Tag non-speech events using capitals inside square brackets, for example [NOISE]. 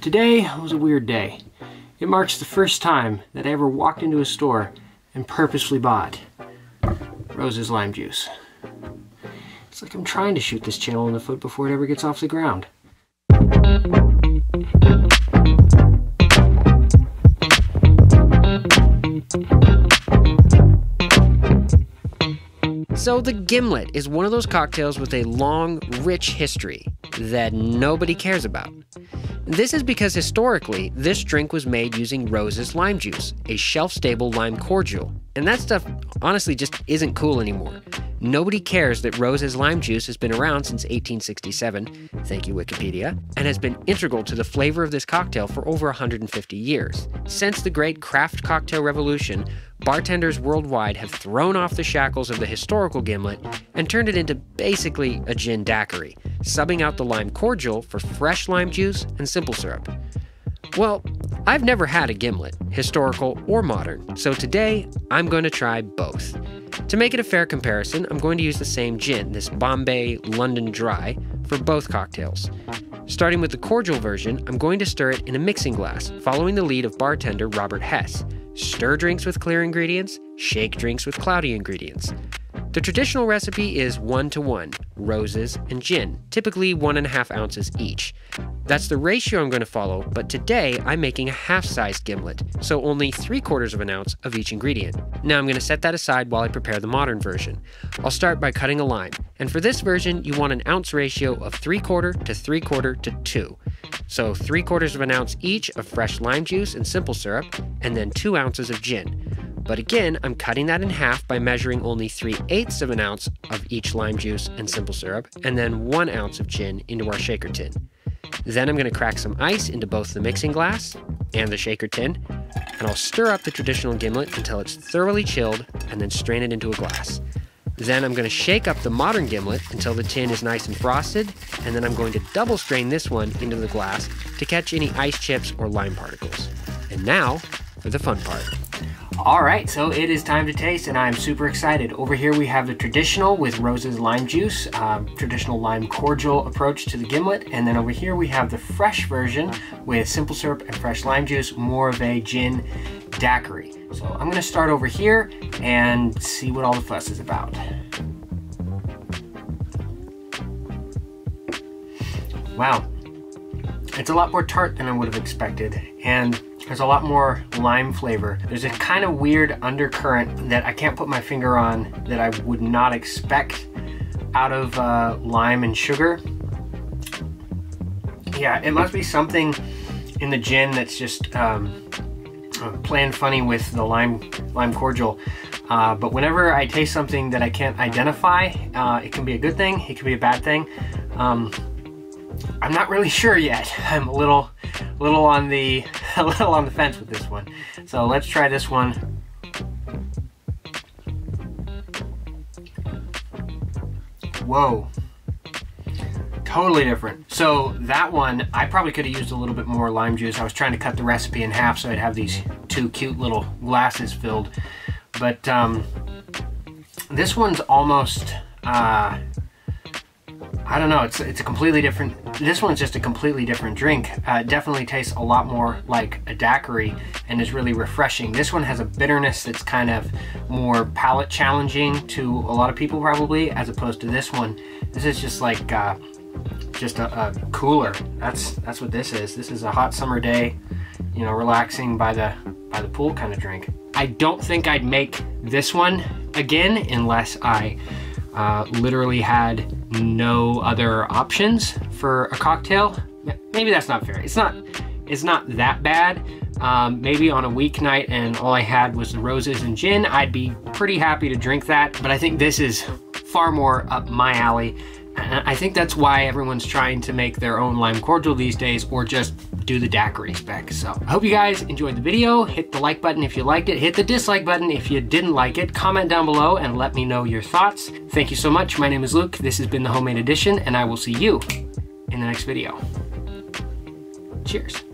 Today was a weird day. It marks the first time that I ever walked into a store and purposefully bought Rose's lime juice. It's like I'm trying to shoot this channel in the foot before it ever gets off the ground. So the Gimlet is one of those cocktails with a long, rich history that nobody cares about. This is because historically, this drink was made using Rose's lime juice, a shelf stable lime cordial. And that stuff honestly just isn't cool anymore. Nobody cares that Rose's lime juice has been around since 1867, thank you Wikipedia, and has been integral to the flavor of this cocktail for over 150 years. Since the great craft cocktail revolution, bartenders worldwide have thrown off the shackles of the historical gimlet and turned it into basically a gin daiquiri, subbing out the lime cordial for fresh lime juice and simple syrup. Well, I've never had a gimlet, historical or modern, so today I'm going to try both. To make it a fair comparison, I'm going to use the same gin, this Bombay London Dry, for both cocktails. Starting with the cordial version, I'm going to stir it in a mixing glass, following the lead of bartender Robert Hess. Stir drinks with clear ingredients, shake drinks with cloudy ingredients. The traditional recipe is one to one, Rose's and gin, typically one and a half ounces each. That's the ratio I'm going to follow, but today I'm making a half sized gimlet, so only three quarters of an ounce of each ingredient. Now I'm going to set that aside while I prepare the modern version. I'll start by cutting a lime, and for this version, you want an ounce ratio of three quarter to three quarter to two. So three quarters of an ounce each of fresh lime juice and simple syrup, and then two ounces of gin. But again, I'm cutting that in half by measuring only 3 eighths of an ounce of each lime juice and simple syrup, and then 1 ounce of gin into our shaker tin. Then I'm going to crack some ice into both the mixing glass and the shaker tin, and I'll stir up the traditional gimlet until it's thoroughly chilled, and then strain it into a glass. Then I'm going to shake up the modern gimlet until the tin is nice and frosted, and then I'm going to double strain this one into the glass to catch any ice chips or lime particles. And now for the fun part. All right, so it is time to taste, and I'm super excited. Over here we have the traditional with Rose's lime juice, um, traditional lime cordial approach to the gimlet, and then over here we have the fresh version with simple syrup and fresh lime juice, more of a gin daiquiri. So I'm gonna start over here and see what all the fuss is about. Wow, it's a lot more tart than I would have expected, and there's a lot more lime flavor. There's a kind of weird undercurrent that I can't put my finger on that I would not expect out of uh, lime and sugar. Yeah, it must be something in the gin that's just um, playing funny with the lime lime cordial. Uh, but whenever I taste something that I can't identify, uh, it can be a good thing, it can be a bad thing. Um, I'm not really sure yet. [LAUGHS] I'm a little, little on the [LAUGHS] a little on the fence with this one. So let's try this one. Whoa. Totally different. So that one, I probably could have used a little bit more lime juice. I was trying to cut the recipe in half so I'd have these two cute little glasses filled. But um, this one's almost, uh, I don't know, it's, it's a completely different, this one's just a completely different drink. Uh, definitely tastes a lot more like a daiquiri and is really refreshing. This one has a bitterness that's kind of more palate challenging to a lot of people probably, as opposed to this one. This is just like, uh, just a, a cooler. That's, that's what this is. This is a hot summer day, you know, relaxing by the, by the pool kind of drink. I don't think I'd make this one again unless I uh, literally had no other options for a cocktail. Maybe that's not fair. It's not, it's not that bad. Um, maybe on a weeknight and all I had was the Rose's and gin, I'd be pretty happy to drink that. But I think this is far more up my alley. And I think that's why everyone's trying to make their own lime cordial these days or just do the daiquiri spec. So I hope you guys enjoyed the video. Hit the like button if you liked it. Hit the dislike button if you didn't like it. Comment down below and let me know your thoughts. Thank you so much. My name is Luke. This has been the Homemade Edition and I will see you in the next video. Cheers.